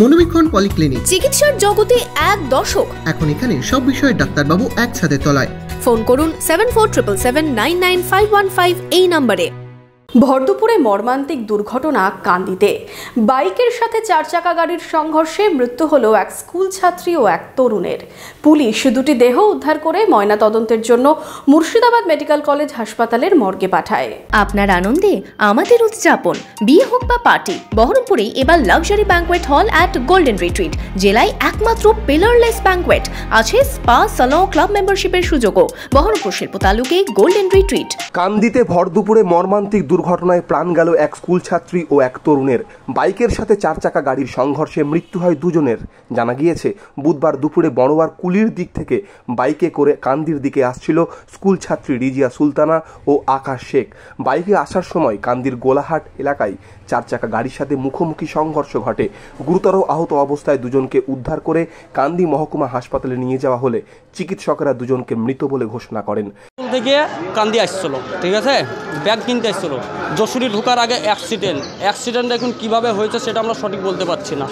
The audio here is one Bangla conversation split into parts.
মনোবীক্ষণ পলিক্লিনিক চিকিৎসার জগতে এক দশক এখন এখানে সব বিষয়ে ডাক্তারবাবু একসাথে তলায়। ফোন করুন seven four triple seven nine nine five one five এই নম্বরে। ভরদুপুরে মর্মান্তিক দুর্ঘটনা কান্দিতে। বাইকের সাথে চার চাকা গাড়ির সংঘর্ষে মৃত্যু হলো এক স্কুল ছাত্রী ও এক তরুণের। পুলিশ দুটি দেহ উদ্ধার করে ময়না তদন্তের জন্য মুর্শিদাবাদ মেডিকেল কলেজ হাসপাতালের মর্গে পাঠায়। আপনার আনন্দে আমাদের উদযাপন। বিয়ে হোক বা পার্টি বহরমপুরে এবার luxury banquet hall at Golden Retreat. জেলায় একমাত্র পিলারলেস ব্যাঙ্কোয়েট আছে স্পা সালন ক্লাব মেম্বারশিপের সুযোগও। বহরমপুর শিল্প তালুকে গোল্ডেন রিট্রিট। কান্দিতে ভর মর্মান্তিক মর্মান্তিক দুর্ঘটনায় প্রাণ গেল এক স্কুল ছাত্রী ও এক তরুণের। বাইকের সাথে চার চাকা গাড়ির সংঘর্ষে মৃত্যু হয় দুজনের। জানা গিয়েছে, বুধবার দুপুরে বড়োয়ার কুলির দিক থেকে বাইকে করে কান্দির দিকে আসছিল স্কুল ছাত্রী রিজিয়া সুলতানা ও আকাশ শেখ। বাইকে আসার সময় কান্দির গোলাহাট এলাকায় চার চাকা গাড়ির সাথে মুখোমুখি সংঘর্ষ ঘটে। গুরুতর আহত অবস্থায় দুজনকে উদ্ধার করে কান্দি মহকুমা হাসপাতালে নিয়ে যাওয়া হলে চিকিৎসকরা দুজনকে মৃত বলে ঘোষণা করেন। থেকে কান্দি আসছিল, ঠিক আছে? ব্যাগ কিনতে আসছিল। যশোরে ঢোকার আগে অ্যাক্সিডেন্ট অ্যাক্সিডেন্ট এখন কীভাবে হয়েছে সেটা আমরা সঠিক বলতে পারছি না।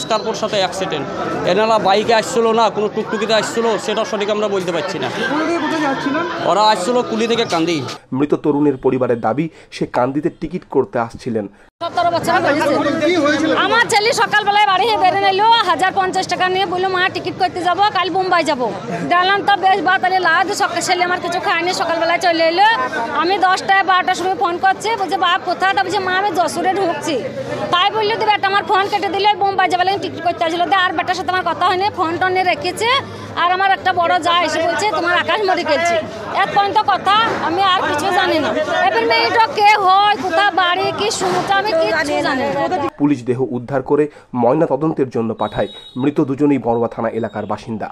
স্কার্পোর সাথে অ্যাক্সিডেন্ট এনারা বাইকে আসছিল না কোনো টুকটুকিতে আসছিল সেটা সঠিক আমরা বলতে পারছি না। ওরা আসছিল কুলি থেকে কান্দি। মৃত তরুণের পরিবারের দাবি সে কান্দিতে টিকিট করতে আসছিলেন। সতেরো বছর আমার ছেলে সকালবেলায় বাড়ি বেড়ে নিল হাজার পঞ্চাশ টাকা নিয়ে বলল মা টিকিট করতে যাব কাল মুম্বাই যাব। গেলাম তো বেশ বা তাহলে লাদ সকাল ছেলে আমার কিছু খায়নি সকালবেলায় চলে এলো। আমি দশটায় বারোটার সময় ফোন করছি বলছে বাপ কোথাটা বলছে মা আমি যশোরে ঢুকছি। তাই বলল তো বেটা আমার ফোন কেটে দিলে মুম্বাই যাবে টিকিট করতে আসলো। দিয়ে আর বেটার সাথে আমার কথা হয়নি ফোন টোন নিয়ে রেখেছে। আর আমার একটা বড় যা এসে বলছে তোমার আকাশ মরে গেছে এক পর্যন্ত কথা আমি আর কিছু জানি না। এবার মেয়েটা কে হয় কোথা বাড়ি কি শুনতে আমি কিছু জানি না। পুলিশ দেহ উদ্ধার করে ময়না তদন্তের জন্য পাঠায়। মৃত দুজনেই বড়ুয়া থানা এলাকার বাসিন্দা।